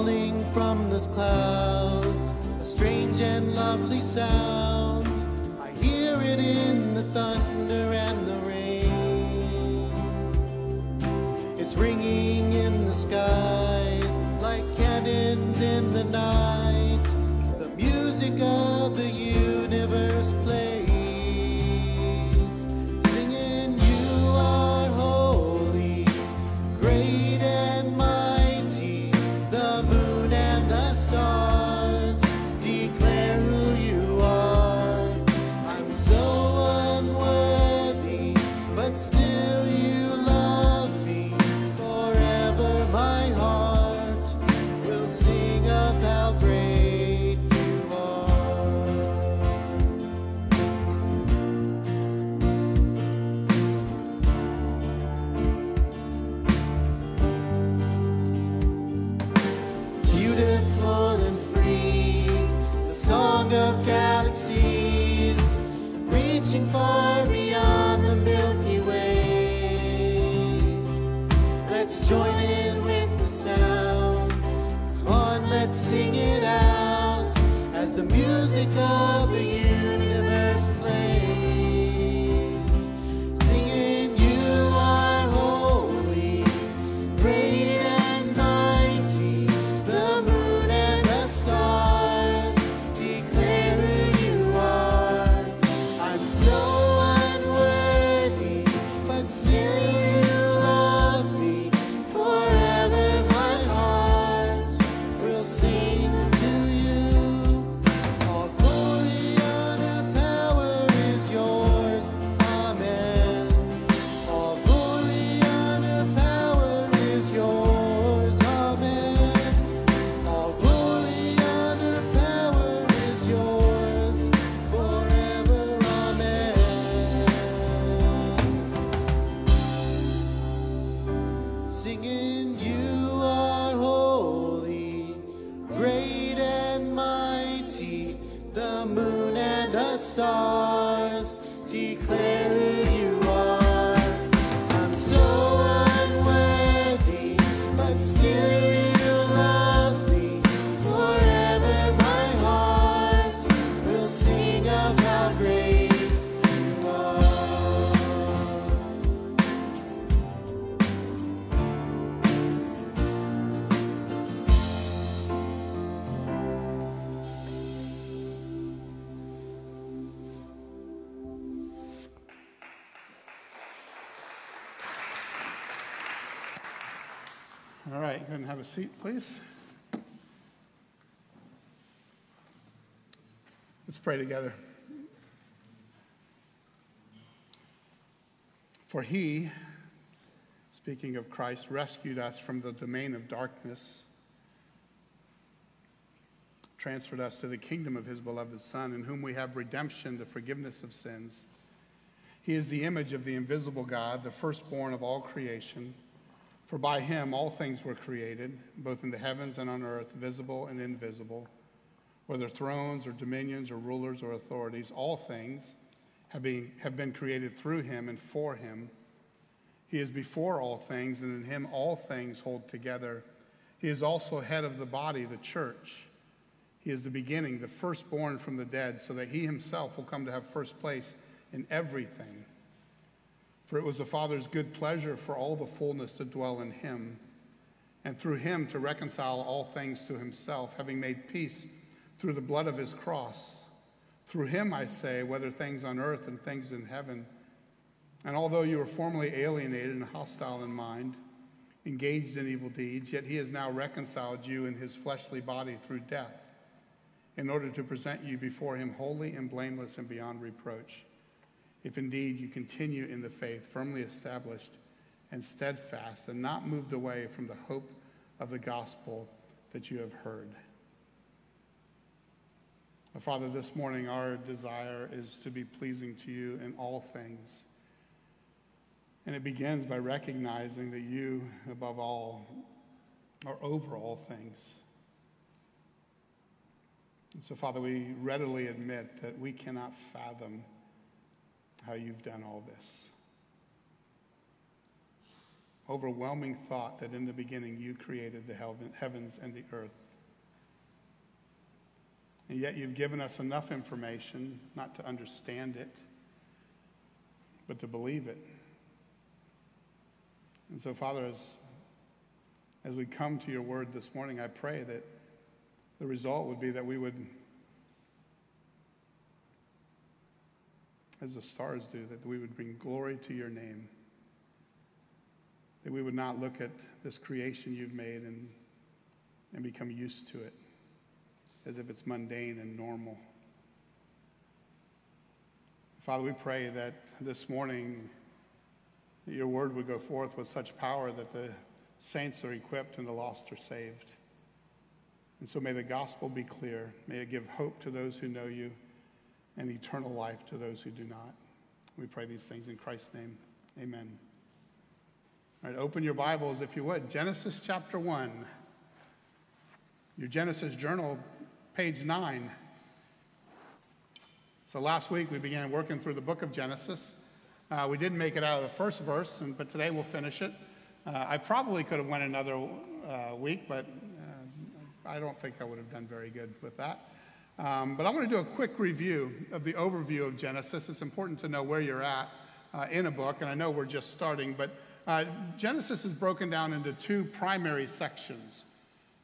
falling from the clouds, a strange and lovely sound. I hear it in the thunder and the rain. It's ringing in the skies like cannons in the night. The music of you a seat, please. Let's pray together. For he, speaking of Christ, rescued us from the domain of darkness, transferred us to the kingdom of his beloved Son, in whom we have redemption, the forgiveness of sins. He is the image of the invisible God, the firstborn of all creation. For by him all things were created, both in the heavens and on earth, visible and invisible, whether thrones or dominions or rulers or authorities, all things have been, have been created through him and for him. He is before all things, and in him all things hold together. He is also head of the body, the church. He is the beginning, the firstborn from the dead, so that he himself will come to have first place in everything. For it was the Father's good pleasure for all the fullness to dwell in him, and through him to reconcile all things to himself, having made peace through the blood of his cross. Through him, I say, whether things on earth and things in heaven. And although you were formerly alienated and hostile in mind, engaged in evil deeds, yet he has now reconciled you in his fleshly body through death, in order to present you before him holy and blameless and beyond reproach if indeed you continue in the faith, firmly established and steadfast, and not moved away from the hope of the gospel that you have heard. Father, this morning our desire is to be pleasing to you in all things. And it begins by recognizing that you, above all, are over all things. And so, Father, we readily admit that we cannot fathom how you've done all this. overwhelming thought that in the beginning you created the heavens and the earth. And yet you've given us enough information not to understand it, but to believe it. And so, Father, as, as we come to your word this morning, I pray that the result would be that we would, as the stars do, that we would bring glory to your name. That we would not look at this creation you've made and, and become used to it as if it's mundane and normal. Father, we pray that this morning your word would go forth with such power that the saints are equipped and the lost are saved. And so may the gospel be clear. May it give hope to those who know you and eternal life to those who do not. We pray these things in Christ's name. Amen. All right, open your Bibles if you would. Genesis chapter 1. Your Genesis journal, page 9. So last week we began working through the book of Genesis. Uh, we didn't make it out of the first verse, and, but today we'll finish it. Uh, I probably could have went another uh, week, but uh, I don't think I would have done very good with that. Um, but I want to do a quick review of the overview of Genesis. It's important to know where you're at uh, in a book, and I know we're just starting, but uh, Genesis is broken down into two primary sections.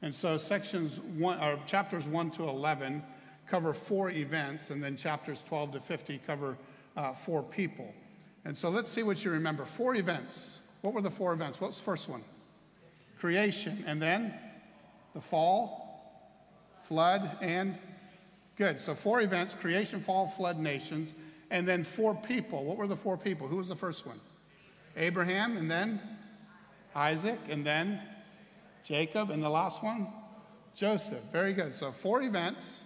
And so sections one, or chapters 1 to 11 cover four events, and then chapters 12 to 50 cover four people. And so let's see what you remember. Four events. What were the four events? What was the first one? Creation. And then the fall, flood, and good. So four events creation, fall, flood, nations. And then four people. What were the four people? Who was the first one? Abraham, and then Isaac, and then Jacob, and the last one? Joseph. Very good. So four events,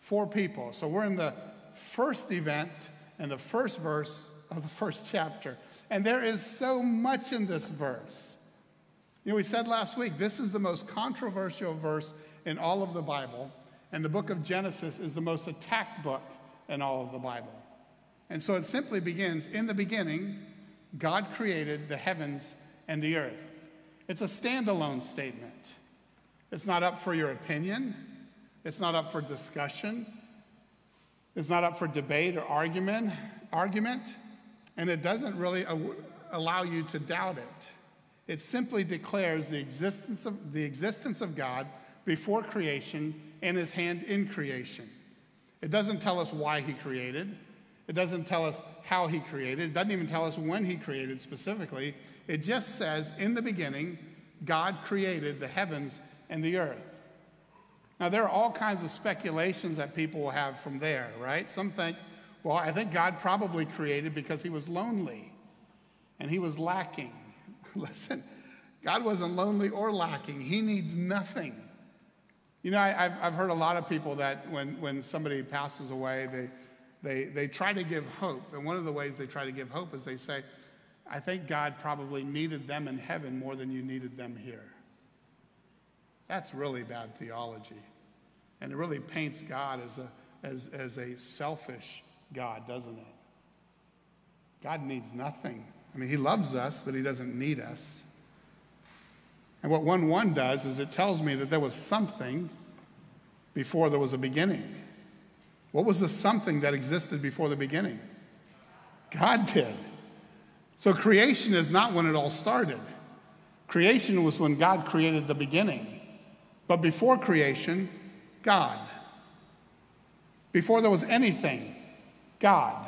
four people. So we're in the first event and the first verse of the first chapter. And there is so much in this verse. You know, we said last week, this is the most controversial verse in all of the Bible, and the book of Genesis is the most attacked book in all of the Bible. And so it simply begins In the beginning, God created the heavens and the earth. It's a standalone statement. It's not up for your opinion, it's not up for discussion, it's not up for debate or argument. argument and it doesn't really allow you to doubt it. It simply declares the existence of, the existence of God before creation and his hand in creation. It doesn't tell us why he created. It doesn't tell us how he created. It doesn't even tell us when he created specifically. It just says, in the beginning, God created the heavens and the earth. Now, there are all kinds of speculations that people will have from there, right? Some think, well, I think God probably created because he was lonely and he was lacking. Listen, God wasn't lonely or lacking, he needs nothing. You know, I, have I've heard a lot of people that when, when somebody passes away, they, they, they try to give hope. And one of the ways they try to give hope is they say, I think God probably needed them in heaven more than you needed them here. That's really bad theology. And it really paints God as a, as, as a selfish God, doesn't it? God needs nothing. I mean, He loves us, but He doesn't need us. And what 1 1 does is it tells me that there was something before there was a beginning. What was the something that existed before the beginning? God did. So creation is not when it all started. Creation was when God created the beginning. But before creation, God. Before there was anything, God.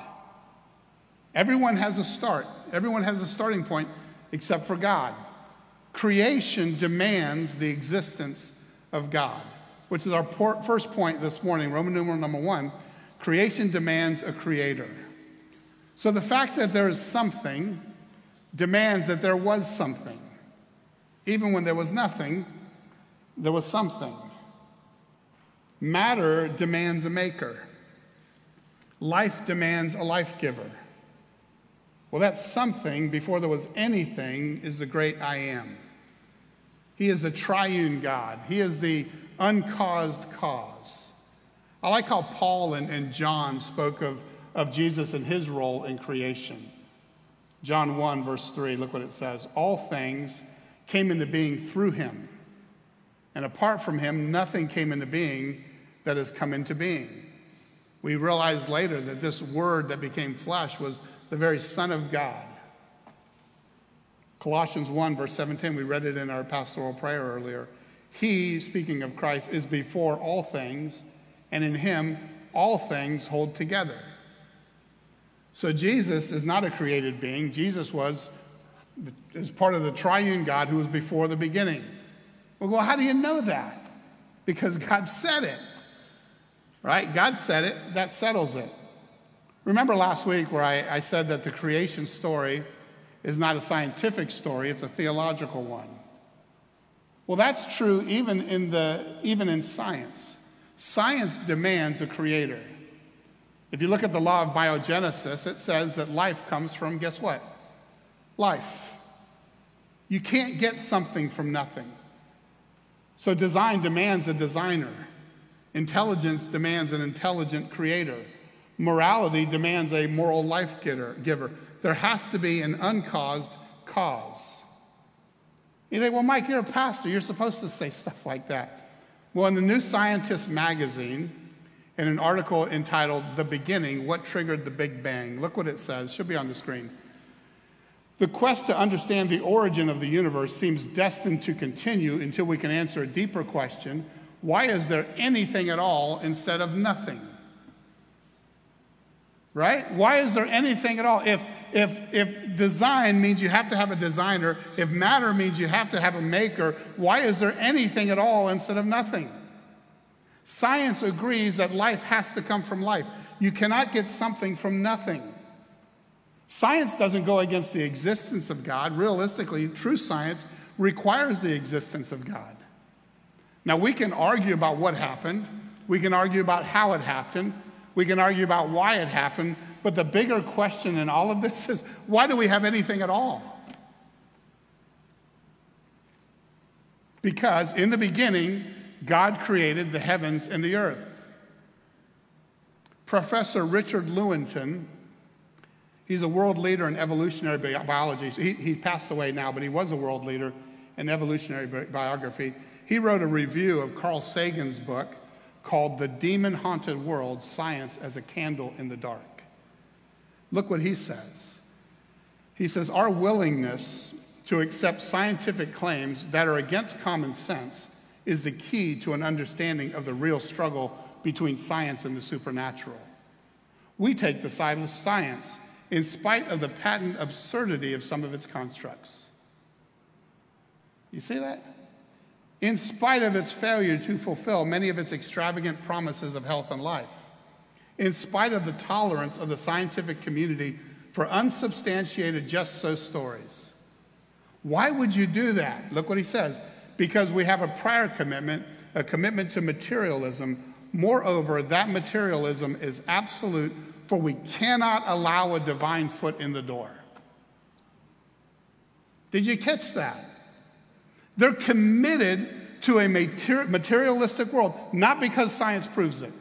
Everyone has a start, everyone has a starting point except for God. Creation demands the existence of God, which is our first point this morning, Roman numeral number one. Creation demands a creator. So the fact that there is something demands that there was something. Even when there was nothing, there was something. Matter demands a maker. Life demands a life giver. Well, that something before there was anything is the great I am. He is the triune God, He is the uncaused cause. I like how Paul and, and John spoke of, of Jesus and his role in creation. John 1, verse 3, look what it says. All things came into being through him. And apart from him, nothing came into being that has come into being. We realized later that this word that became flesh was the very Son of God. Colossians 1, verse 17, we read it in our pastoral prayer earlier. He, speaking of Christ, is before all things, and in him all things hold together. So Jesus is not a created being. Jesus was is part of the triune God who was before the beginning. Well, how do you know that? Because God said it. Right? God said it, that settles it. Remember last week where I, I said that the creation story is not a scientific story, it's a theological one. Well, that's true even in, the, even in science. Science demands a creator. If you look at the law of biogenesis, it says that life comes from, guess what? Life. You can't get something from nothing. So design demands a designer. Intelligence demands an intelligent creator. Morality demands a moral life giver. There has to be an uncaused cause. You think, well, Mike, you're a pastor. You're supposed to say stuff like that. Well, in the New Scientist magazine, in an article entitled The Beginning What Triggered the Big Bang. Look what it says, it should be on the screen. The quest to understand the origin of the universe seems destined to continue until we can answer a deeper question why is there anything at all instead of nothing? Right? Why is there anything at all? If, if, if design means you have to have a designer, if matter means you have to have a maker, why is there anything at all instead of nothing? Science agrees that life has to come from life. You cannot get something from nothing. Science doesn't go against the existence of God. Realistically, true science requires the existence of God. Now, we can argue about what happened, we can argue about how it happened, we can argue about why it happened, but the bigger question in all of this is why do we have anything at all? Because in the beginning, God created the heavens and the earth. Professor Richard Lewontin, he's a world leader in evolutionary biology. He, he passed away now, but he was a world leader in evolutionary biography. He wrote a review of Carl Sagan's book called The Demon Haunted World Science as a Candle in the Dark. Look what he says. He says, Our willingness to accept scientific claims that are against common sense is the key to an understanding of the real struggle between science and the supernatural. We take the side of science in spite of the patent absurdity of some of its constructs. You see that? In spite of its failure to fulfill many of its extravagant promises of health and life, in spite of the tolerance of the scientific community for unsubstantiated just so stories. Why would you do that? Look what he says because we have a prior commitment, a commitment to materialism. Moreover, that materialism is absolute, for we cannot allow a divine foot in the door. Did you catch that? They're committed to a materialistic world, not because science proves it.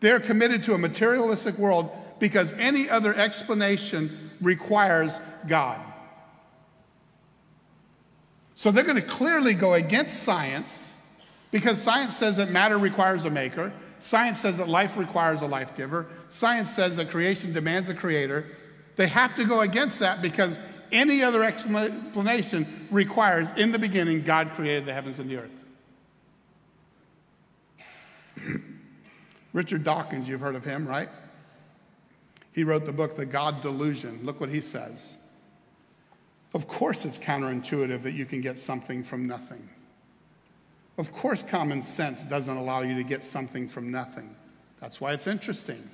They're committed to a materialistic world because any other explanation requires God. So they're going to clearly go against science because science says that matter requires a maker. Science says that life requires a life giver. Science says that creation demands a creator. They have to go against that because any other explanation requires, in the beginning, God created the heavens and the earth. Richard Dawkins, you've heard of him, right? He wrote the book, The God Delusion. Look what he says. Of course, it's counterintuitive that you can get something from nothing. Of course, common sense doesn't allow you to get something from nothing. That's why it's interesting.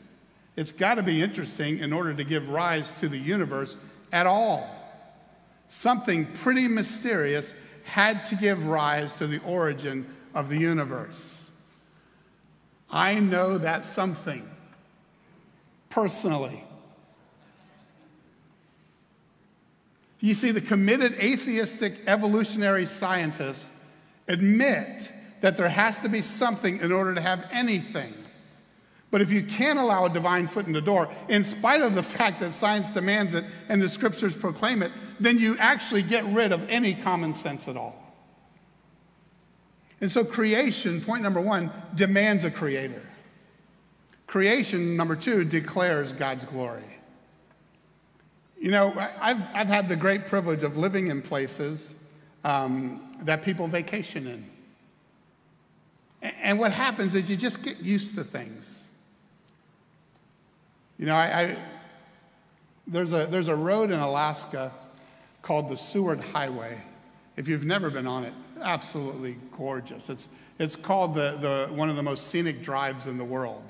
It's got to be interesting in order to give rise to the universe at all. Something pretty mysterious had to give rise to the origin of the universe. I know that something personally. You see, the committed atheistic evolutionary scientists admit that there has to be something in order to have anything. But if you can't allow a divine foot in the door, in spite of the fact that science demands it and the scriptures proclaim it, then you actually get rid of any common sense at all. And so, creation, point number one, demands a creator. Creation, number two, declares God's glory. You know, I've, I've had the great privilege of living in places um, that people vacation in. And what happens is you just get used to things. You know, I, I, there's, a, there's a road in Alaska called the Seward Highway. If you've never been on it, absolutely gorgeous. It's, it's called the, the, one of the most scenic drives in the world.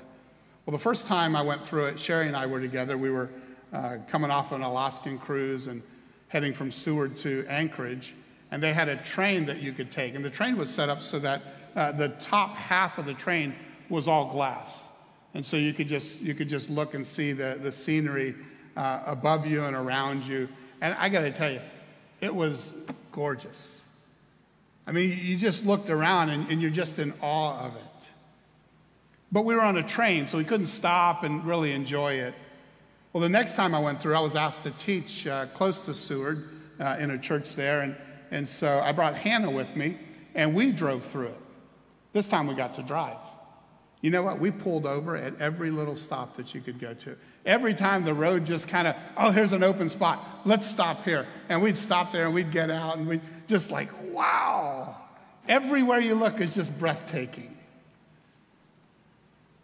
Well, the first time I went through it, Sherry and I were together. We were uh, coming off an Alaskan cruise and heading from Seward to Anchorage. And they had a train that you could take. And the train was set up so that uh, the top half of the train was all glass. And so you could just, you could just look and see the, the scenery uh, above you and around you. And I got to tell you, it was gorgeous. I mean, you just looked around and, and, you're just in awe of it. But we were on a train, so we couldn't stop and really enjoy it. Well, the next time I went through, I was asked to teach uh, close to Seward uh, in a church there. And, and so I brought Hannah with me, and we drove through it. This time we got to drive. You know what? We pulled over at every little stop that you could go to. Every time the road just kind of, oh, here's an open spot. Let's stop here. And we'd stop there and we'd get out and we'd just like, wow. Everywhere you look is just breathtaking.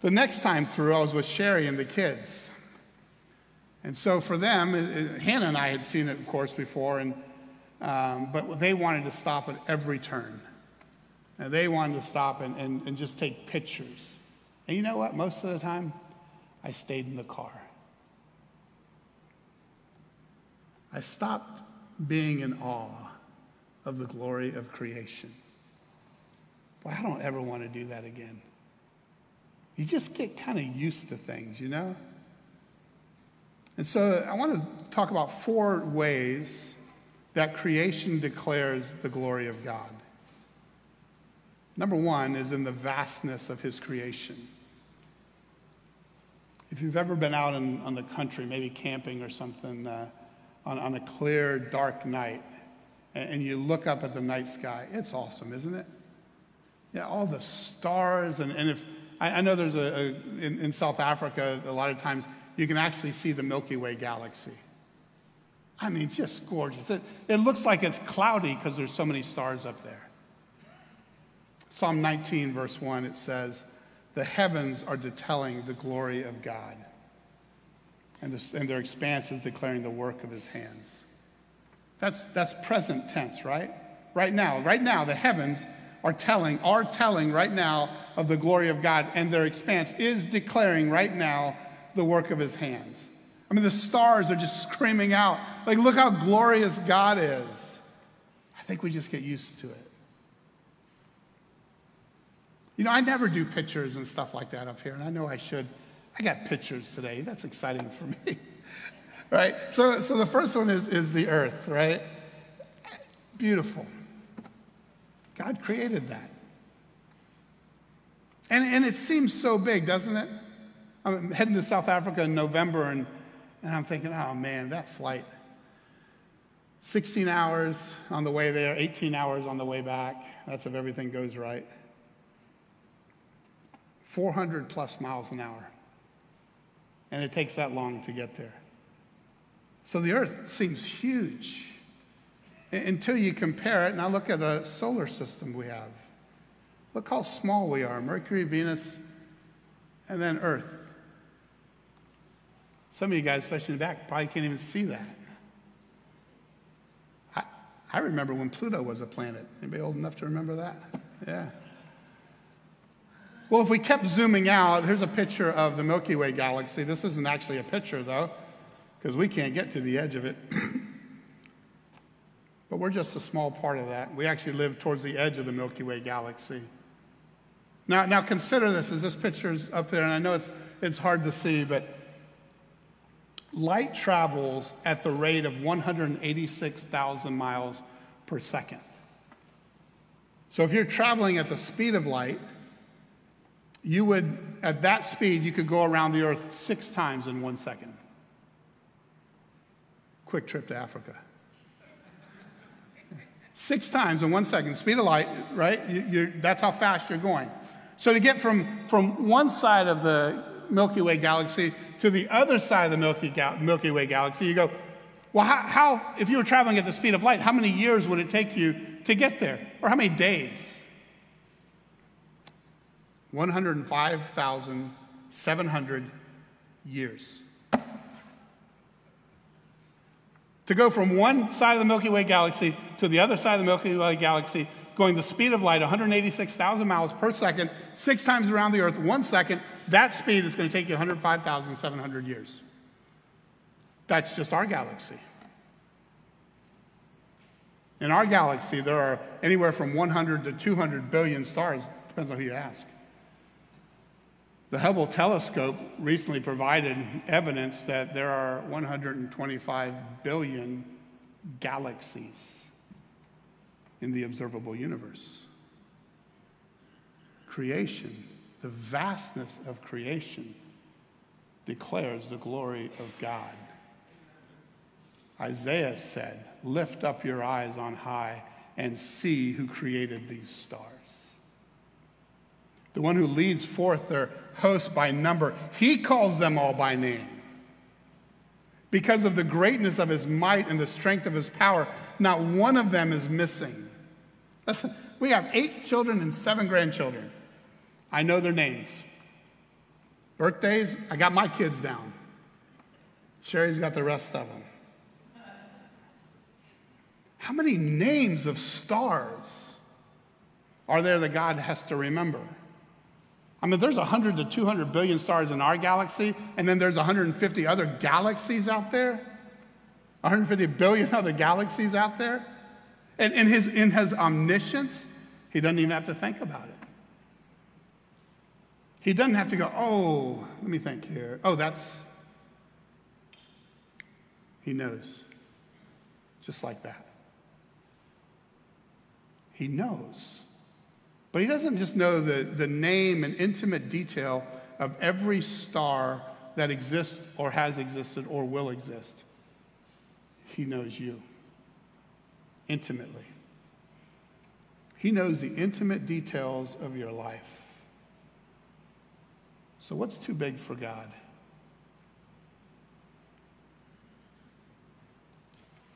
The next time through, I was with Sherry and the kids. And so for them, it, it, Hannah and I had seen it, of course, before, and, um, but they wanted to stop at every turn. And they wanted to stop and, and, and just take pictures. And you know what? Most of the time, I stayed in the car. I stopped being in awe of the glory of creation. Boy, I don't ever want to do that again. You just get kind of used to things, you know? And so I want to talk about four ways that creation declares the glory of God. Number one is in the vastness of his creation. If you've ever been out in, on the country, maybe camping or something, uh, on, on a clear, dark night, and, you look up at the night sky, it's awesome, isn't it? Yeah, all the stars. And, and if I, I know there's a, a in, in South Africa, a lot of times you can actually see the Milky Way galaxy. I mean, it's just gorgeous. It, it looks like it's cloudy because there's so many stars up there. Psalm 19, verse 1, it says, The heavens are detailing the glory of God, and, this, and their expanse is declaring the work of his hands. That's, that's present tense, right? Right now, right now, the heavens are telling, are telling right now of the glory of God, and their expanse is declaring right now the work of his hands. I mean, the stars are just screaming out, like, look how glorious God is. I think we just get used to it. You know, I never do pictures and stuff like that up here, and I know I should. I got pictures today. That's exciting for me. right? So, so the first one is, is the earth, right? Beautiful. God created that. And, and it seems so big, doesn't it? I'm heading to South Africa in November, and, and I'm thinking, oh man, that flight. 16 hours on the way there, 18 hours on the way back. That's if everything goes right. 400 plus miles an hour. And it takes that long to get there. So the earth seems huge until you compare it. Now look at a solar system we have. Look how small we are Mercury, Venus, and then Earth. Some of you guys, especially in the back, probably can't even see that. I, I remember when Pluto was a planet. Anybody old enough to remember that? Yeah. Well, if we kept zooming out, here's a picture of the Milky Way galaxy. This isn't actually a picture, though, because we can't get to the edge of it. but we're just a small part of that. We actually live towards the edge of the Milky Way galaxy. Now, now consider this as this picture is up there, and I know it's, it's hard to see, but Light travels at the rate of 186,000 miles per second. So if you're traveling at the speed of light, you would, at that speed, you could go around the earth six times in one second. Quick trip to Africa. Six times in one second, speed of light, right? You, that's how fast you're going. So to get from, from one side of the Milky Way galaxy to the other side of the Milky, Milky Way galaxy, you go, well, how, how, if you were traveling at the speed of light, how many years would it take you to get there? Or how many days? 105,700 years. To go from one side of the Milky Way galaxy to the other side of the Milky Way galaxy, going the speed of light, 186,000 miles per second, six times around the Earth, one second, that speed is going to take you 105,700 years. That's just our galaxy. In our galaxy, there are anywhere from 100 to 200 billion stars, depends on who you ask. The Hubble telescope recently provided evidence that there are 125 billion galaxies in the observable universe. Creation, the vastness of creation, declares the glory of God. Isaiah said, Lift up your eyes on high and see who created these stars the one who leads forth their host by number. He calls them all by name. Because of the greatness of his might and the strength of his power, not one of them is missing. Listen, we have eight children and seven grandchildren. I know their names. Birthdays, I got my kids down. Sherry's got the rest of them. How many names of stars are there that God has to remember? I mean, there's 100 to 200 billion stars in our galaxy, and then there's 150 other galaxies out there. 150 billion other galaxies out there. And in his, in his omniscience, he doesn't even have to think about it. He doesn't have to go, oh, let me think here. Oh, that's. He knows. Just like that. He knows. But he doesn't just know the, the name and intimate detail of every star that exists or has existed or will exist. He knows you intimately. He knows the intimate details of your life. So, what's too big for God?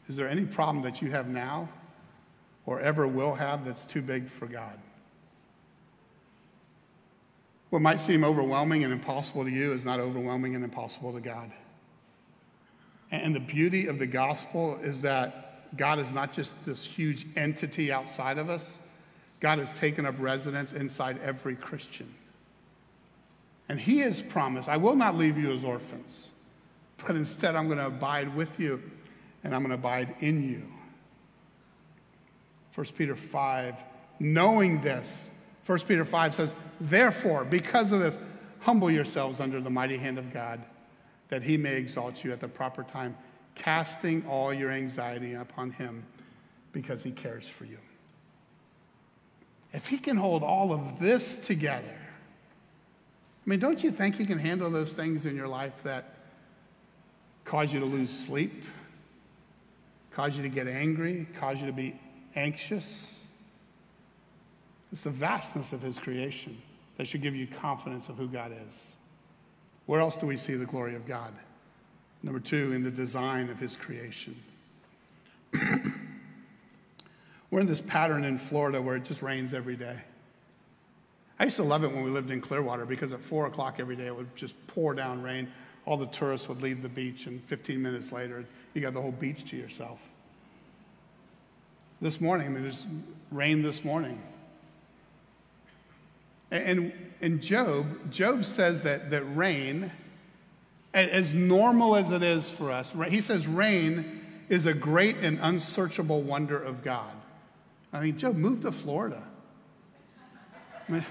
Is there any problem that you have now or ever will have that's too big for God? What might seem overwhelming and impossible to you is not overwhelming and impossible to God. And the beauty of the gospel is that God is not just this huge entity outside of us, God has taken up residence inside every Christian. And He has promised, I will not leave you as orphans, but instead I'm going to abide with you and I'm going to abide in you. 1 Peter 5, knowing this, 1 Peter 5 says, Therefore, because of this, humble yourselves under the mighty hand of God, that he may exalt you at the proper time, casting all your anxiety upon him because he cares for you. If he can hold all of this together, I mean, don't you think he can handle those things in your life that cause you to lose sleep, cause you to get angry, cause you to be anxious? It's the vastness of his creation that should give you confidence of who God is. Where else do we see the glory of God? Number two, in the design of his creation. We're in this pattern in Florida where it just rains every day. I used to love it when we lived in Clearwater because at four o'clock every day it would just pour down rain. All the tourists would leave the beach, and 15 minutes later, you got the whole beach to yourself. This morning, I mean, it just rained this morning. And in Job, Job says that, that rain, as normal as it is for us, he says rain is a great and unsearchable wonder of God. I mean, Job, moved to Florida. I mean,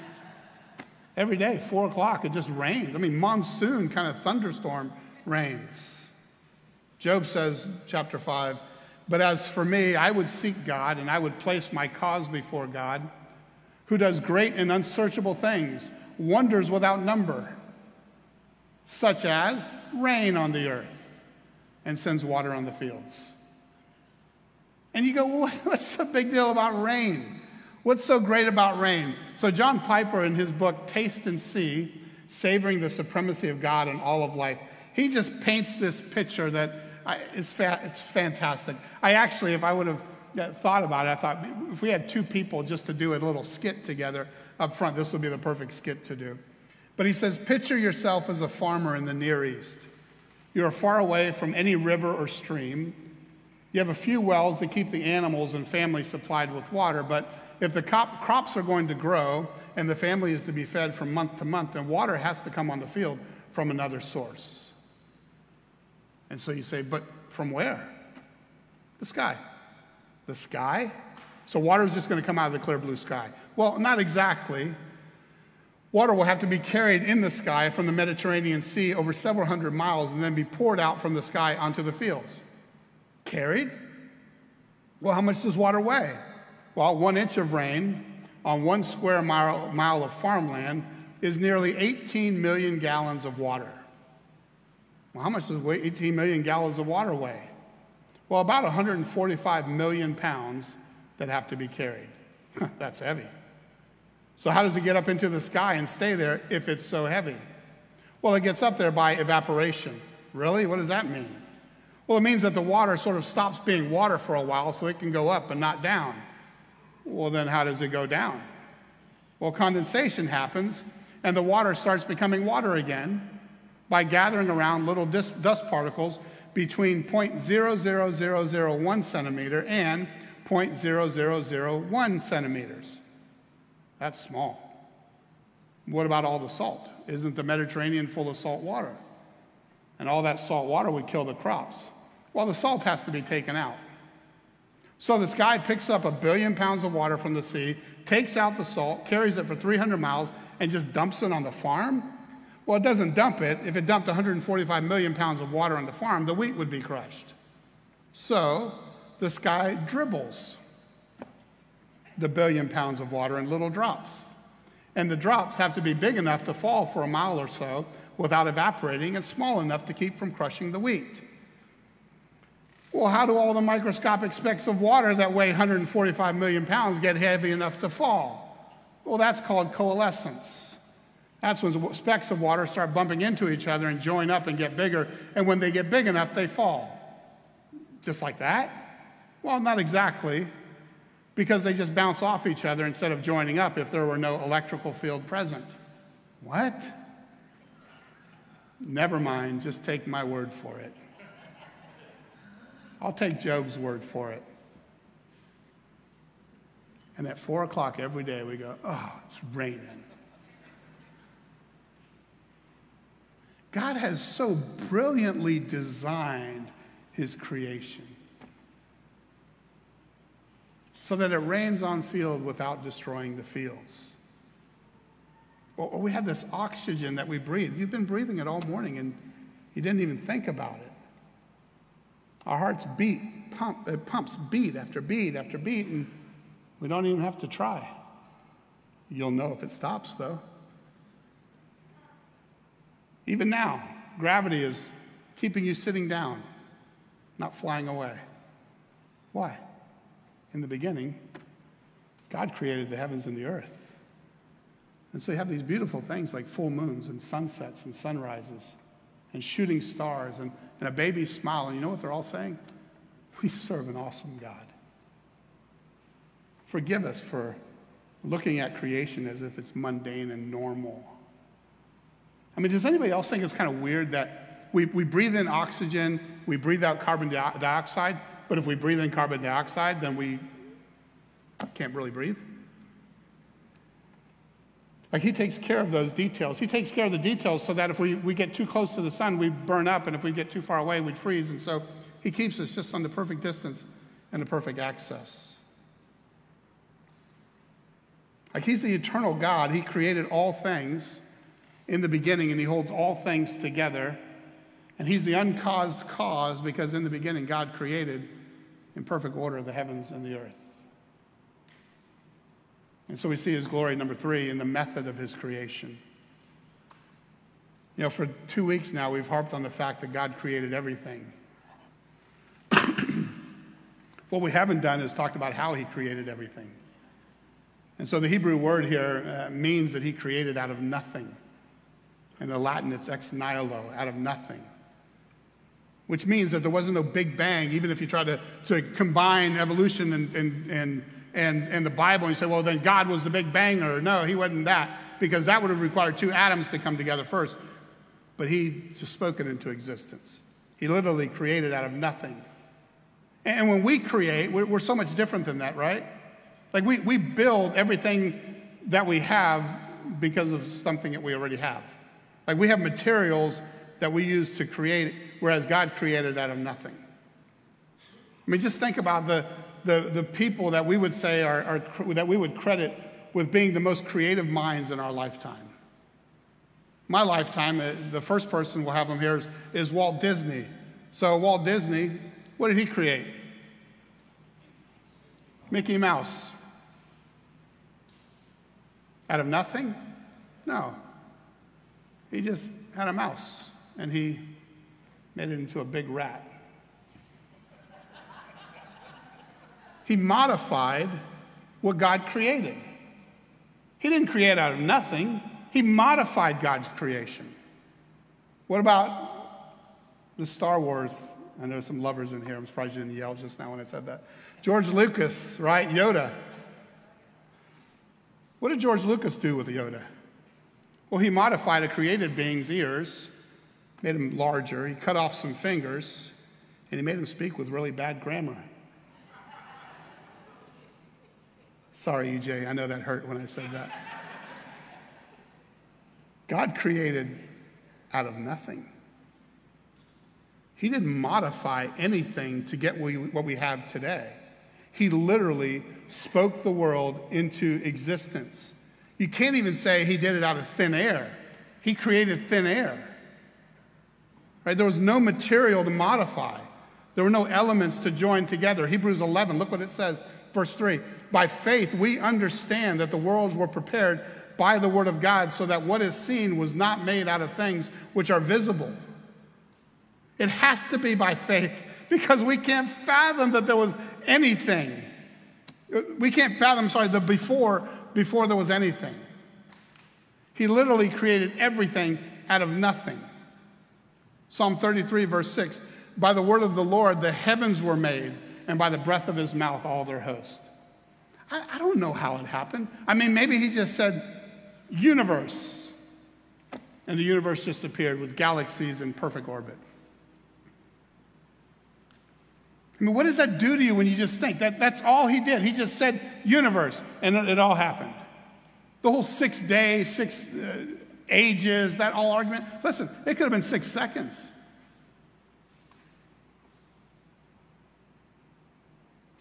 every day, four o'clock, it just rains. I mean, monsoon kind of thunderstorm rains. Job says, chapter 5, but as for me, I would seek God and I would place my cause before God who does great and unsearchable things, wonders without number, such as rain on the earth and sends water on the fields. And you go, well, what's the big deal about rain? What's so great about rain? So, John Piper, in his book, Taste and See, Savoring the Supremacy of God in All of Life, he just paints this picture that fa- it's fantastic. I actually, if I would have thought about it, I thought if we had two people just to do a little skit together up front, this would be the perfect skit to do. But he says, Picture yourself as a farmer in the Near East. You're far away from any river or stream. You have a few wells that keep the animals and family supplied with water, but if the crops are going to grow and the family is to be fed from month to month, then water has to come on the field from another source. And so you say, but from where? The sky. The sky? So water is just going to come out of the clear blue sky. Well, not exactly. Water will have to be carried in the sky from the Mediterranean Sea over several hundred miles and then be poured out from the sky onto the fields. Carried? Well, how much does water weigh? Well, one inch of rain on one square mile, mile of farmland is nearly 18 million gallons of water. Well, how much does 18 million gallons of water weigh? Well, about 145 million pounds that have to be carried. That's heavy. So, how does it get up into the sky and stay there if it's so heavy? Well, it gets up there by evaporation. Really? What does that mean? Well, it means that the water sort of stops being water for a while so it can go up but not down. Well, then how does it go down? Well, condensation happens and the water starts becoming water again by gathering around little dust particles between 0.00001 centimeter and 0.0001 centimeters. That's small. What about all the salt? Isn't the Mediterranean full of salt water? And all that salt water would kill the crops. Well, the salt has to be taken out. So this guy picks up a billion pounds of water from the sea, takes out the salt, carries it for 300 miles, and just dumps it on the farm? Well, it doesn't dump it. If it dumped 145 million pounds of water on the farm, the wheat would be crushed. So the sky dribbles the billion pounds of water in little drops. And the drops have to be big enough to fall for a mile or so without evaporating and small enough to keep from crushing the wheat. Well, how do all the microscopic specks of water that weigh 145 million pounds get heavy enough to fall? Well, that's called coalescence. That's when specks of water start bumping into each other and join up and get bigger. And when they get big enough, they fall. Just like that? Well, not exactly, because they just bounce off each other instead of joining up if there were no electrical field present. What? Never mind, just take my word for it. I'll take Job's word for it. And at four o'clock every day, we go, oh, it's raining. God has so brilliantly designed his creation so that it rains on field without destroying the fields. Or, we have this oxygen that we breathe. You've been breathing it all morning and you didn't even think about it. Our hearts beat, pump, it pumps beat after beat after beat, and we don't even have to try. You'll know if it stops, though. Even now, gravity is keeping you sitting down, not flying away. Why? In the beginning, God created the heavens and the earth. And so you have these beautiful things like full moons and sunsets and sunrises and shooting stars and and a baby's smiling. You know what they're all saying? We serve an awesome God. Forgive us for looking at creation as if it's mundane and normal. I mean, does anybody else think it's kind of weird that we, we breathe in oxygen, we breathe out carbon dioxide, but if we breathe in carbon dioxide, then we can't really breathe? Like he takes care of those details. He takes care of the details so that if we, we get too close to the sun, we burn up, and if we get too far away, we'd freeze. And so he keeps us just on the perfect distance and the perfect access. Like he's the eternal God. He created all things in the beginning, and he holds all things together. And he's the uncaused cause because in the beginning, God created in perfect order the heavens and the earth. And so we see his glory, number three, in the method of his creation. You know, for two weeks now, we've harped on the fact that God created everything. what we haven't done is talked about how he created everything. And so the Hebrew word here uh, means that he created out of nothing. In the Latin, it's ex nihilo, out of nothing. Which means that there wasn't no big bang, even if you try to, to combine evolution and, and, and, and, and the Bible and you say, well, then God was the big banger. No, he wasn't that, because that would have required two atoms to come together first. But he just spoke it into existence. He literally created out of nothing. And when we create, we're, we're so much different than that, right? Like we, we build everything that we have because of something that we already have. Like we have materials that we use to create, whereas God created out of nothing. I mean, just think about the, the, the people that we would say are, are, that we would credit with being the most creative minds in our lifetime. My lifetime, uh, the first person we'll have him here is, is Walt Disney. So, Walt Disney, what did he create? Mickey Mouse. Out of nothing? No. He just had a mouse and he made it into a big rat. He modified what God created. He didn't create out of nothing, he modified God's creation. What about the Star Wars? I know some lovers in here. I'm surprised you didn't yell just now when I said that. George Lucas, right? Yoda. What did George Lucas do with Yoda? Well, he modified a created being's ears, made him larger, he cut off some fingers, and he made him speak with really bad grammar. Sorry, EJ, I know that hurt when I said that. God created out of nothing. He didn't modify anything to get what we have today. He literally spoke the world into existence. You can't even say he did it out of thin air. He created thin air. Right? There was no material to modify. There were no elements to join together. Hebrews 11, look what it says, verse 3. By faith, we understand that the worlds were prepared by the word of God, so that what is seen was not made out of things which are visible. It has to be by faith because we can't fathom that there was anything. We can't fathom, sorry, the before, before there was anything. He literally created everything out of nothing. Psalm 33, verse 6 By the word of the Lord the heavens were made, and by the breath of his mouth all their host. I, I don't know how it happened. I mean, maybe he just said, universe. And the universe just appeared with galaxies in perfect orbit. I mean, what does that do to you when you just think that that's all he did? He just said universe, and it, all happened. The whole six days, six uh, ages, that all argument. Listen, it could have been six seconds.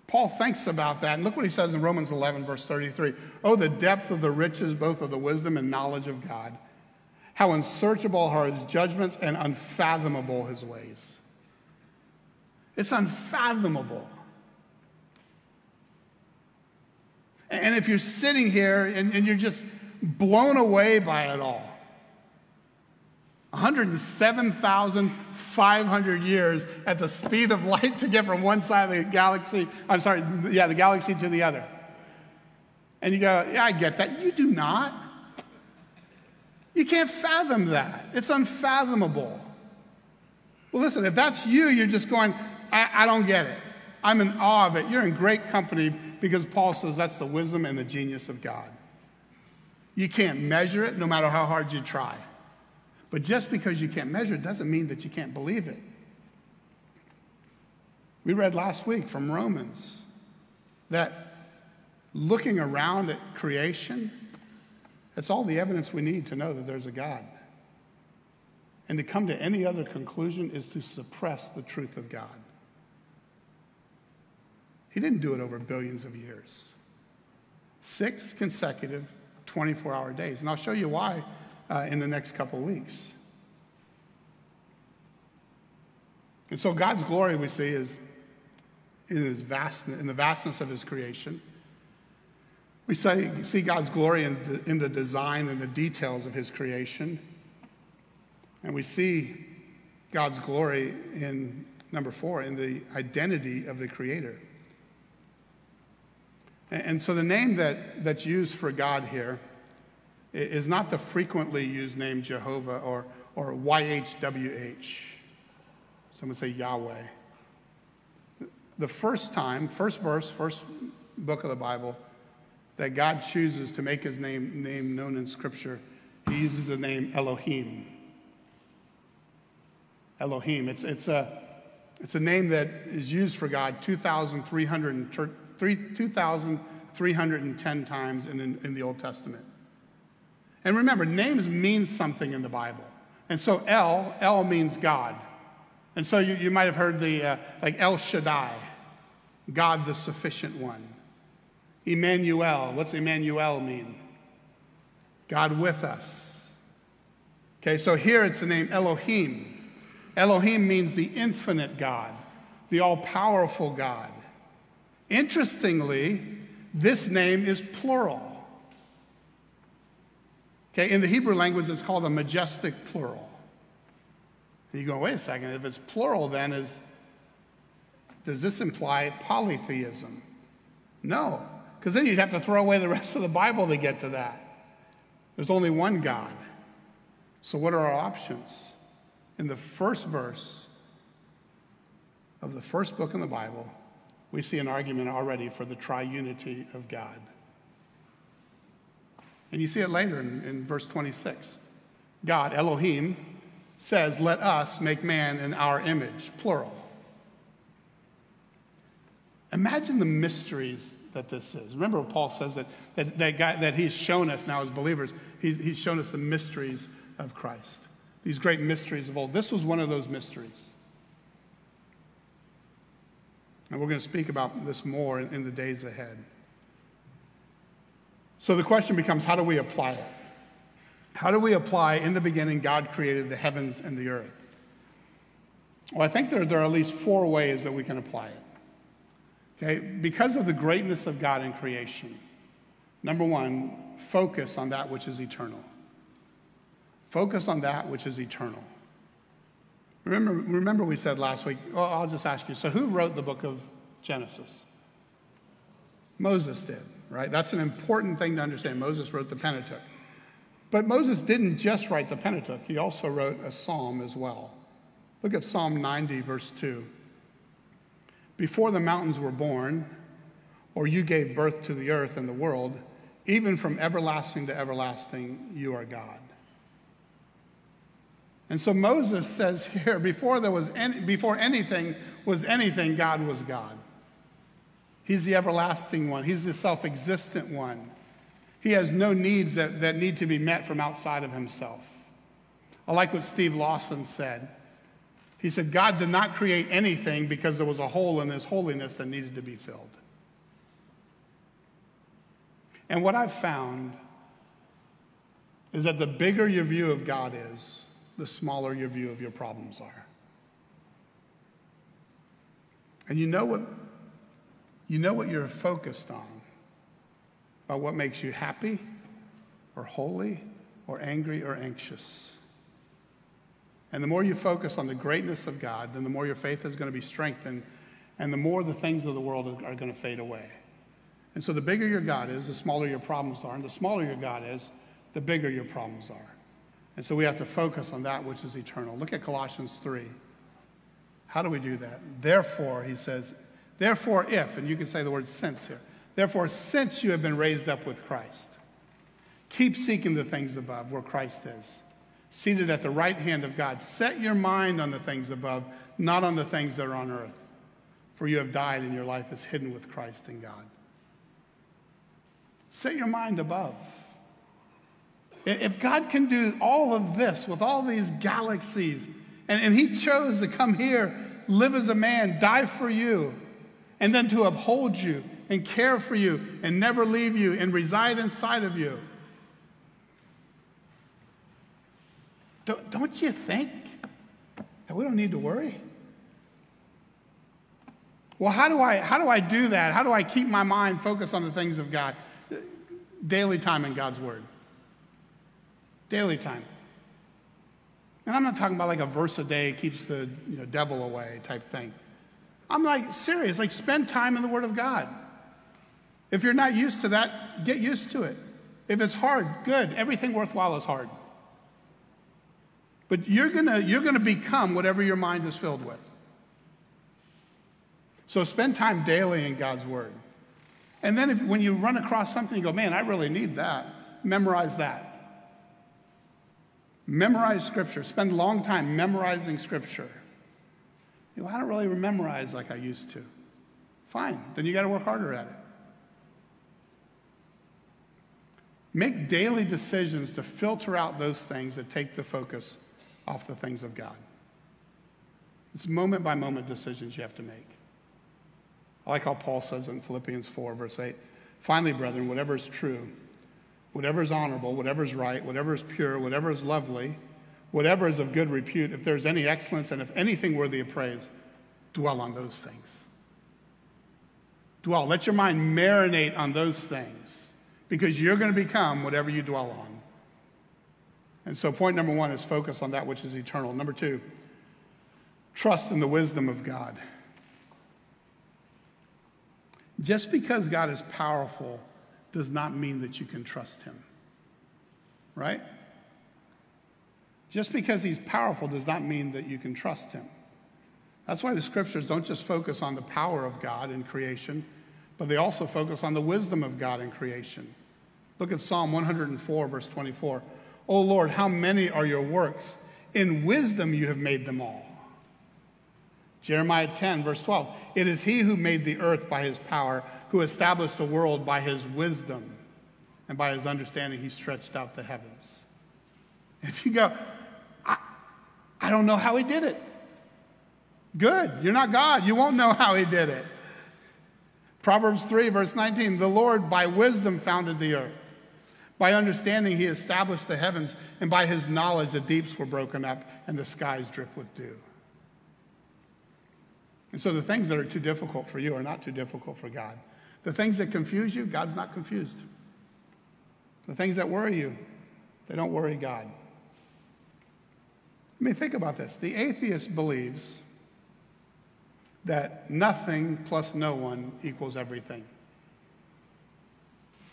Paul thinks about that, and look what he says in Romans 11, verse 33. Oh, the depth of the riches, both of the wisdom and knowledge of God. How unsearchable are his judgments and unfathomable his ways. It's unfathomable. And if you're sitting here and, and you're just blown away by it all, 107,500 years at the speed of light to get from one side of the galaxy, I'm sorry, yeah, the galaxy to the other. And you go, yeah, I get that. You do not. You can't fathom that. It's unfathomable. Well, listen, if that's you, you're just going, I, I don't get it. I'm in awe of it. You're in great company because Paul says that's the wisdom and the genius of God. You can't measure it no matter how hard you try. But just because you can't measure it doesn't mean that you can't believe it. We read last week from Romans that looking around at creation, it's all the evidence we need to know that there's a God. And to come to any other conclusion is to suppress the truth of God. He didn't do it over billions of years. Six consecutive 24 hour days. And I'll show you why uh, in the next couple weeks. And so God's glory we see is in his vast, in the vastness of his creation. We say, see God's glory in the, in the design and the details of his creation. And we see God's glory in number four, in the identity of the Creator. And, so the name that, that's used for God here is not the frequently used name Jehovah or, or YHWH. Some would say Yahweh. The first time, first verse, first book of the Bible, that God chooses to make his name, name known in Scripture, he uses the name Elohim. Elohim. It's, it's, a, it's a name that is used for God 2,310 times in, in, in the Old Testament. And remember, names mean something in the Bible. And so El, El means God. And so you, you might have heard the, uh, like El Shaddai, God the sufficient one. Emmanuel, what's Emmanuel mean? God with us. Okay, so here it's the name Elohim. Elohim means the infinite God, the all powerful God. Interestingly, this name is plural. Okay, in the Hebrew language, it's called a majestic plural. And you go, wait a second, if it's plural, then is does this imply polytheism? No, because then you'd have to throw away the rest of the Bible to get to that. There's only one God. So, what are our options? in the first verse of the first book in the Bible, we see an argument already for the triunity of God. And you see it later in, in verse 26. God, Elohim, says, Let us make man in our image, plural. Imagine the mysteries that this is. Remember Paul says that, that, that, God, that he's shown us now as believers, he's, he's shown us the mysteries of Christ these great mysteries of old. This was one of those mysteries. And we're going to speak about this more in, in the days ahead. So the question becomes how do we apply it? How do we apply in the beginning God created the heavens and the earth? Well, I think there, there are at least four ways that we can apply it. Okay, because of the greatness of God in creation, number one, focus on that which is eternal. Focus on that which is eternal. Remember, remember we said last week, well, I'll just ask you, so who wrote the book of Genesis? Moses did, right? That's an important thing to understand. Moses wrote the Pentateuch. But Moses didn't just write the Pentateuch, he also wrote a psalm as well. Look at Psalm 90, verse 2. Before the mountains were born, or you gave birth to the earth and the world, even from everlasting to everlasting, you are God. And so Moses says here, before there was any, before anything was anything, God was God. He's the everlasting one. He's the self-existent one. He has no needs that, that need to be met from outside of himself. I like what Steve Lawson said. He said, God did not create anything because there was a hole in his holiness that needed to be filled. And what I've found is that the bigger your view of God is, the smaller your view of your problems are. And you know what you know what you're focused on about what makes you happy or holy or angry or anxious. And the more you focus on the greatness of God, then the more your faith is going to be strengthened and the more the things of the world are going to fade away. And so the bigger your God is, the smaller your problems are. And the smaller your God is, the bigger your problems are. And so we have to focus on that which is eternal. Look at Colossians 3. How do we do that? Therefore, he says, therefore, if, and you can say the word since here, therefore, since you have been raised up with Christ, keep seeking the things above where Christ is, seated at the right hand of God. Set your mind on the things above, not on the things that are on earth. For you have died, and your life is hidden with Christ in God. Set your mind above. If God can do all of this with all these galaxies, and, and He chose to come here, live as a man, die for you, and then to uphold you and care for you and never leave you and reside inside of you. Don't, don't you think that we don't need to worry? Well, how do I how do I do that? How do I keep my mind focused on the things of God? Daily time in God's Word. Daily time. And I'm not talking about like a verse a day keeps the you know, devil away type thing. I'm like serious, like spend time in the Word of God. If you're not used to that, get used to it. If it's hard, good. Everything worthwhile is hard. But you're gonna, you're gonna become whatever your mind is filled with. So spend time daily in God's Word. And then if, when you run across something, you go, man, I really need that, memorize that. Memorize Scripture. Spend a long time memorizing Scripture. You know, I don't really memorize like I used to. Fine, then you got to work harder at it. Make daily decisions to filter out those things that take the focus off the things of God. It's moment by moment decisions you have to make. I like how Paul says in Philippians 4, verse 8 Finally, brethren, whatever is true, whatever is honorable, whatever is right, whatever is pure, whatever is lovely, whatever is of good repute, if there's any excellence and if anything worthy of praise, dwell on those things. Dwell. Let your mind marinate on those things because you're going to become whatever you dwell on. And so, point number one is focus on that which is eternal. Number two, trust in the wisdom of God. Just because God is powerful does not mean that you can trust him. Right? Just because he's powerful does not mean that you can trust him. That's why the scriptures don't just focus on the power of God in creation, but they also focus on the wisdom of God in creation. Look at Psalm 104, verse 24. O Lord, how many are your works? In wisdom you have made them all. Jeremiah 10, verse 12. It is he who made the earth by his power, who established the world by his wisdom, and by his understanding he stretched out the heavens. If you go, I, I don't know how he did it. Good. You're not God. You won't know how he did it. Proverbs 3, verse 19 The Lord by wisdom founded the earth. By understanding, he established the heavens, and by his knowledge, the deeps were broken up and the skies drip with dew. And so the things that are too difficult for you are not too difficult for God. The things that confuse you, God's not confused. The things that worry you, they don't worry God. I mean, think about this. The atheist believes that nothing plus no one equals everything.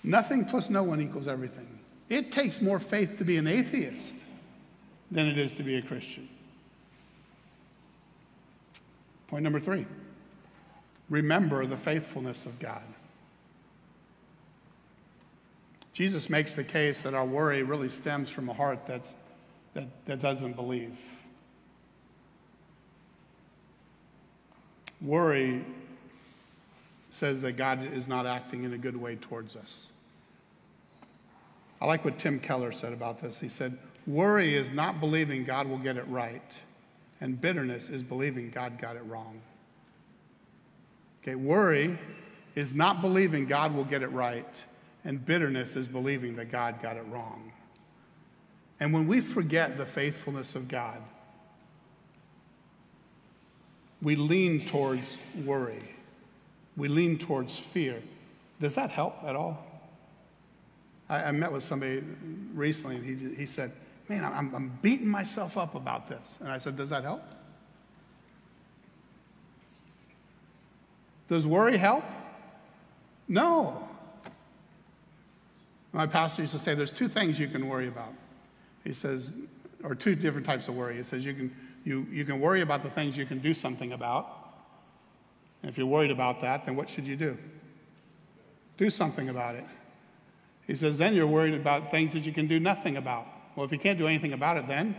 Nothing plus no one equals everything. It takes more faith to be an atheist than it is to be a Christian. Point number three remember the faithfulness of God. Jesus makes the case that our worry really stems from a heart that's, that, that doesn't believe. Worry says that God is not acting in a good way towards us. I like what Tim Keller said about this. He said, Worry is not believing God will get it right and bitterness is believing God got it wrong. Okay, worry is not believing God will get it right, and bitterness is believing that God got it wrong. And when we forget the faithfulness of God, we lean towards worry. We lean towards fear. Does that help at all? I, I met with somebody recently, and he, he said, man, I'm, I'm beating myself up about this. And I said, does that help? Does worry help? No. My pastor used to say there's two things you can worry about. He says, or two different types of worry. He says you can, you, you can worry about the things you can do something about. And if you're worried about that, then what should you do? Do something about it. He says, then you're worried about things that you can do nothing about. Well, if you can't do anything about it, then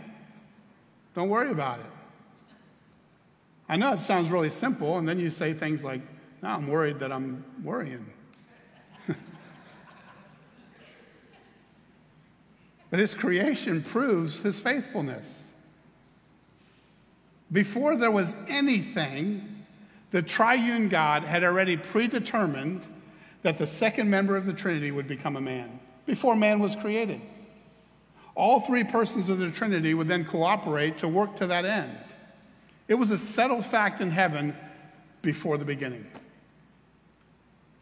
don't worry about it. I know it sounds really simple, and then you say things like, No, I'm worried that I'm worrying. But his creation proves his faithfulness. Before there was anything, the triune God had already predetermined that the second member of the Trinity would become a man before man was created. All three persons of the Trinity would then cooperate to work to that end. It was a settled fact in heaven before the beginning.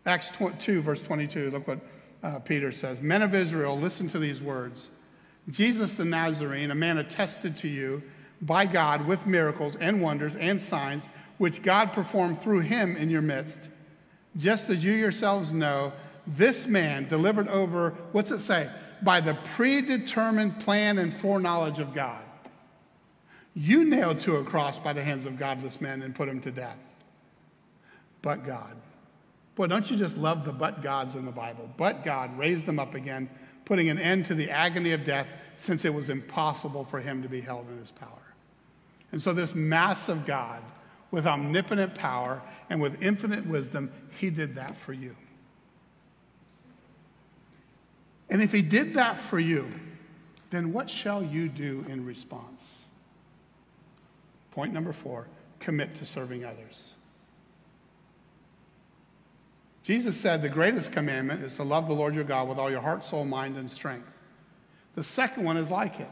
Acts 2, verse 22, look what uh, Peter says. Men of Israel, listen to these words. Jesus the Nazarene, a man attested to you by God with miracles and wonders and signs, which God performed through him in your midst. Just as you yourselves know, this man delivered over, what's it say? By the predetermined plan and foreknowledge of God. You nailed to a cross by the hands of godless men and put him to death. But God. Boy, don't you just love the but gods in the Bible? But God raised them up again, putting an end to the agony of death since it was impossible for him to be held in his power. And so, this massive God with omnipotent power and with infinite wisdom, he did that for you. And if he did that for you, then what shall you do in response? Point number four commit to serving others. Jesus said the greatest commandment is to love the Lord your God with all your heart, soul, mind, and strength. The second one is like it.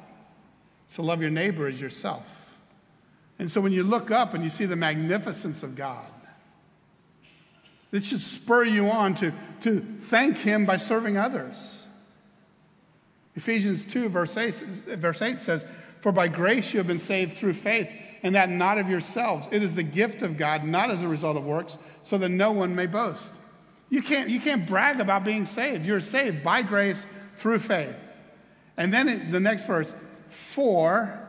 to love your neighbor as yourself. And so when you look up and you see the magnificence of God, it should spur you on to, to thank Him by serving others. Ephesians 2, verse 8, verse 8 says, For by grace you have been saved through faith, and that not of yourselves. It is the gift of God, not as a result of works, so that no one may boast. You can't, you can't brag about being saved. You're saved by grace through faith. And then it, the next verse, for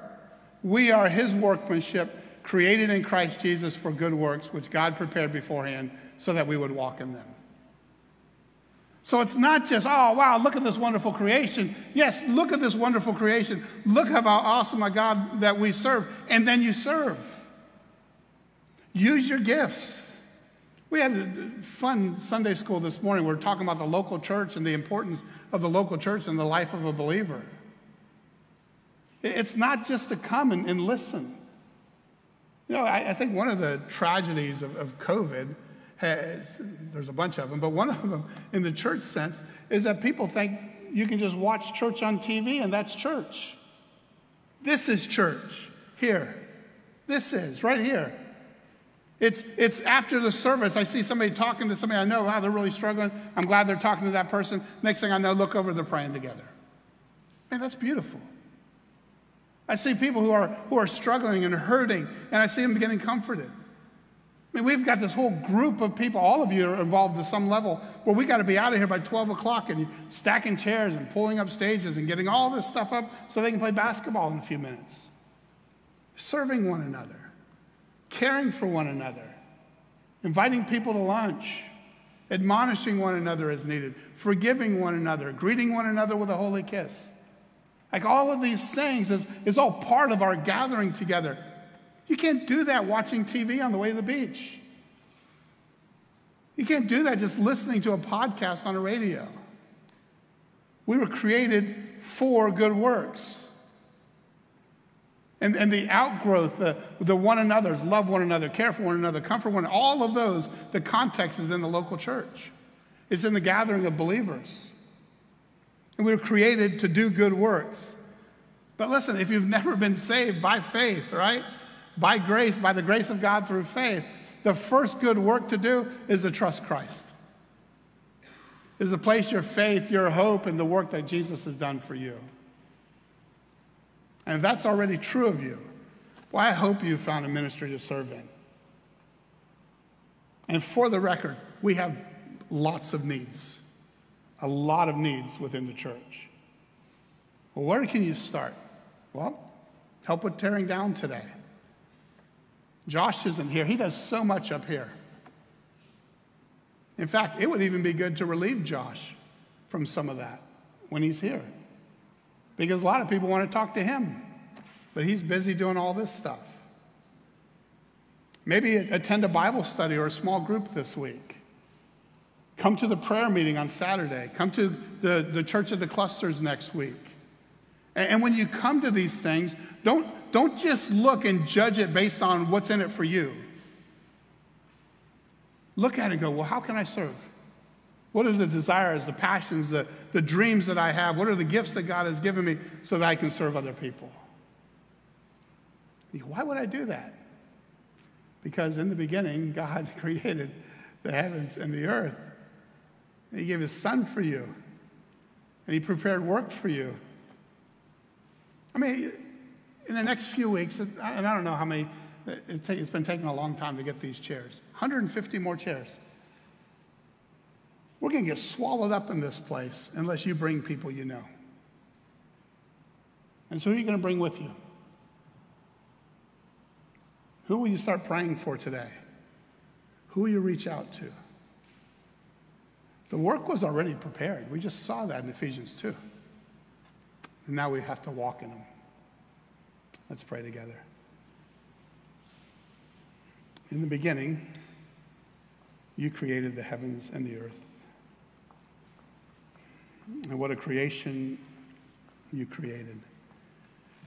we are his workmanship, created in Christ Jesus for good works, which God prepared beforehand so that we would walk in them. So it's not just, oh, wow, look at this wonderful creation. Yes, look at this wonderful creation. Look how awesome a God that we serve. And then you serve. Use your gifts. We had a fun Sunday school this morning. We were talking about the local church and the importance of the local church in the life of a believer. It's not just to come and, and listen. You know, I, I, think one of the tragedies of, of COVID has, there's a bunch of them, but one of them in the church sense is that people think you can just watch church on TV and that's church. This is church here. This is right here. It's, it's after the service. I see somebody talking to somebody I know, wow, they're really struggling. I'm glad they're talking to that person. Next thing I know, look over, they're praying together. Man, that's beautiful. I see people who are, who are struggling and hurting, and I see them getting comforted. I mean, we've got this whole group of people, all of you are involved to some level, where we got to be out of here by 12 o'clock and stacking chairs and pulling up stages and getting all this stuff up so they can play basketball in a few minutes. Serving one another caring for one another, inviting people to lunch, admonishing one another as needed, forgiving one another, greeting one another with a holy kiss. Like all of these things is, is all part of our gathering together. You can't do that watching TV on the way to the beach. You can't do that just listening to a podcast on a radio. We were created for good works. And, and the outgrowth, the, the one another's, love one another, care for one another, comfort one another, all of those, the context is in the local church. It's in the gathering of believers. And we were created to do good works. But listen, if you've never been saved by faith, right? By grace, by the grace of God through faith, the first good work to do is to trust Christ. Is to place your faith, your hope in the work that Jesus has done for you. And if that's already true of you, well, I hope you found a ministry to serve in. And for the record, we have lots of needs, a lot of needs within the church. Well, where can you start? Well, help with tearing down today. Josh isn't here. He does so much up here. In fact, it would even be good to relieve Josh from some of that when he's here because a lot of people want to talk to him, but he's busy doing all this stuff. Maybe attend a Bible study or a small group this week. Come to the prayer meeting on Saturday. Come to the, the Church of the Clusters next week. And, and when you come to these things, don't, don't just look and judge it based on what's in it for you. Look at it and go, well, how can I serve? What are the desires, the passions, the, the dreams that I have? What are the gifts that God has given me so that I can serve other people? Why would I do that? Because in the beginning, God created the heavens and the earth. He gave his son for you. and He prepared work for you. I mean, in the next few weeks, and I don't know how many, it's been taking a long time to get these chairs 150 more chairs. We're going to get swallowed up in this place unless you bring people you know. And so, who are you going to bring with you? Who will you start praying for today? Who will you reach out to? The work was already prepared. We just saw that in Ephesians 2. And now we have to walk in them. Let's pray together. In the beginning, you created the heavens and the earth. And what a creation you created.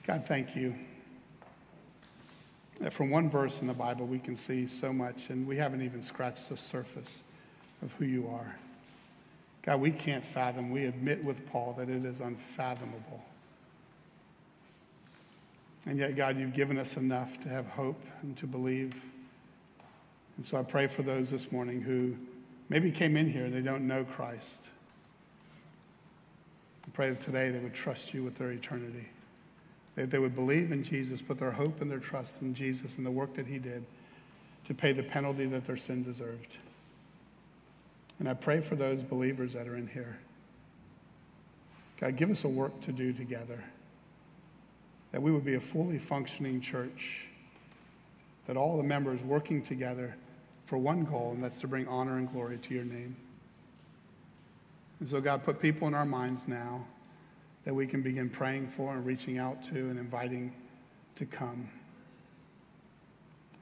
God, thank you. That from one verse in the Bible, we can see so much, and we haven't even scratched the surface of who you are. God, we can't fathom. We admit with Paul that it is unfathomable. And yet, God, you've given us enough to have hope and to believe. And so I pray for those this morning who maybe came in here and they don't know Christ. I pray that today they would trust you with their eternity. That they would believe in Jesus, put their hope and their trust in Jesus and the work that he did to pay the penalty that their sin deserved. And I pray for those believers that are in here. God, give us a work to do together. That we would be a fully functioning church. That all the members working together for one goal, and that's to bring honor and glory to your name. And so, God, put people in our minds now that we can begin praying for and reaching out to and inviting to come.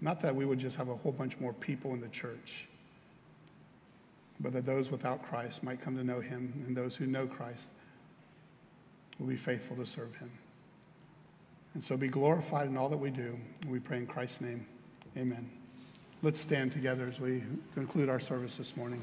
Not that we would just have a whole bunch more people in the church, but that those without Christ might come to know him, and those who know Christ will be faithful to serve him. And so be glorified in all that we do. We pray in Christ's name. Amen. Let's stand together as we conclude our service this morning.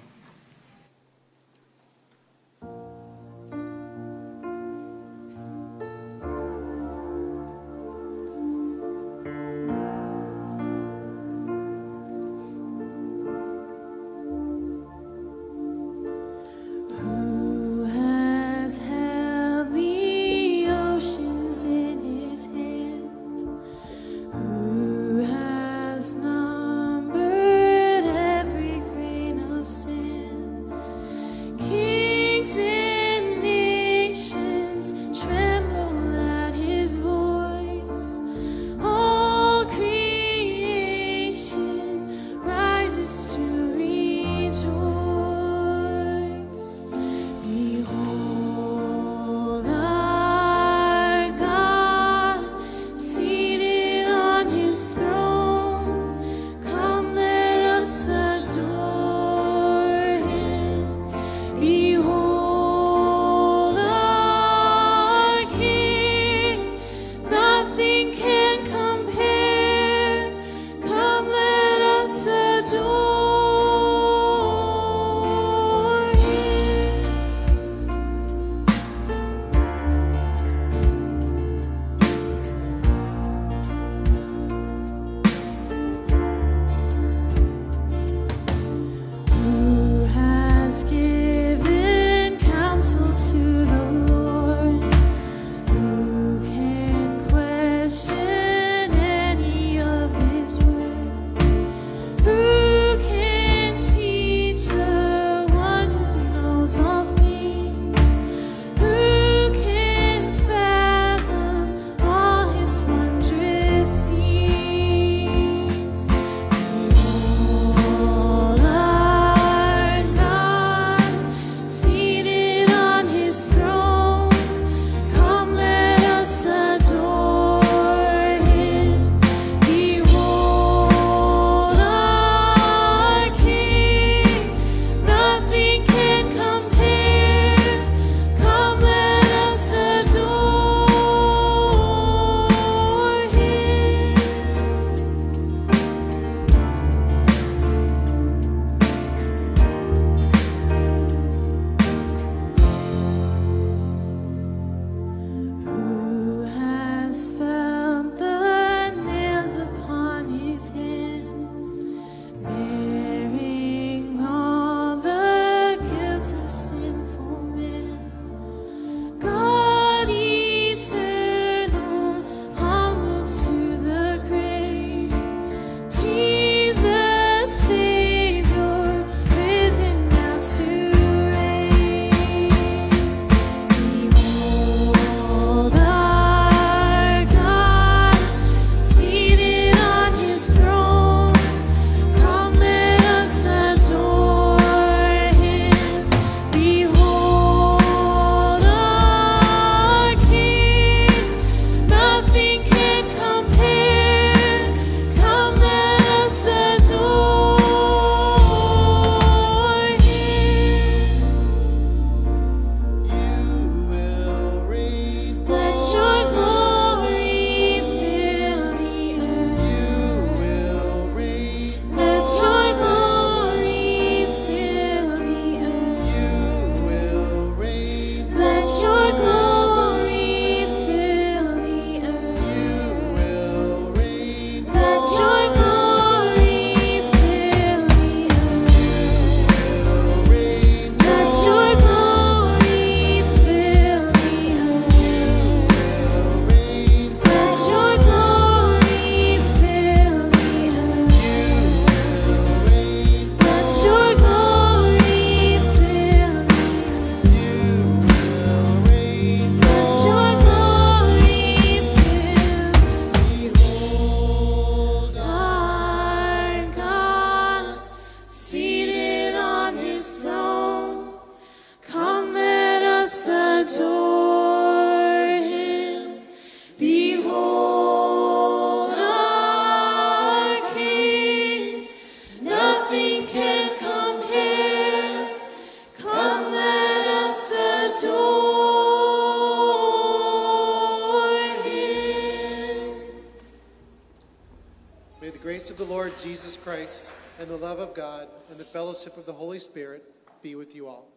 and the fellowship of the Holy Spirit be with you all.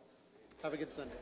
Have a good Sunday.